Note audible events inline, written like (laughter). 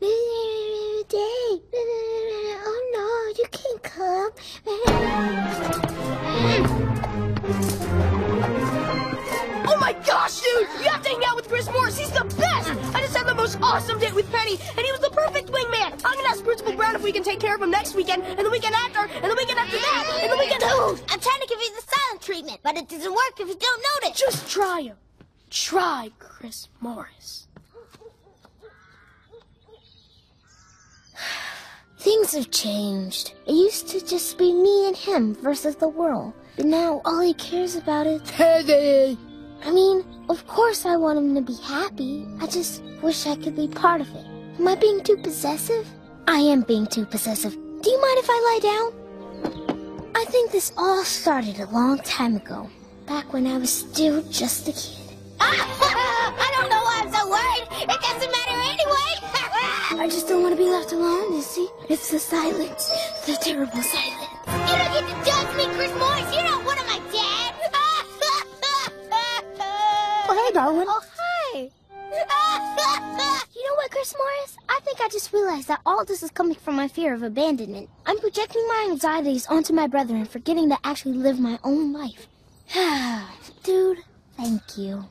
day. Day. Oh no, you can't come. Oh my gosh, dude! You have to hang out with Chris Morris. He's the best! I just had the most awesome date with Penny, and he was the perfect wingman. I'm gonna ask Principal Brown if we can take care of him next weekend, and the weekend after, and the weekend after that, and the weekend. Dude, I'm trying to give you the silent treatment, but it doesn't work if you don't notice. Just try him. Try Chris Morris. Things have changed. It used to just be me and him versus the world. But now all he cares about is Penny! I mean, of course I want him to be happy. I just wish I could be part of it. Am I being too possessive? I am being too possessive. Do you mind if I lie down? I think this all started a long time ago, back when I was still just a kid. (laughs) I don't know why I'm so worried. It doesn't matter anyway. (laughs) I just don't want to be left alone, you see? It's the silence, the terrible silence. You don't get to judge me, Chris Morris. You're not one of my dads. (laughs) Oh, hey, Darwin. Oh, hi. (laughs) you know what, Chris Morris? I think I just realized that all this is coming from my fear of abandonment. I'm projecting my anxieties onto my brother and forgetting to actually live my own life. (sighs) Dude, thank you.